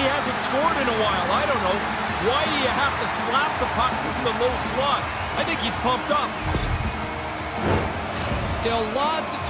he hasn't scored in a while. I don't know. Why do you have to slap the puck from the low slot? I think he's pumped up. Still lots of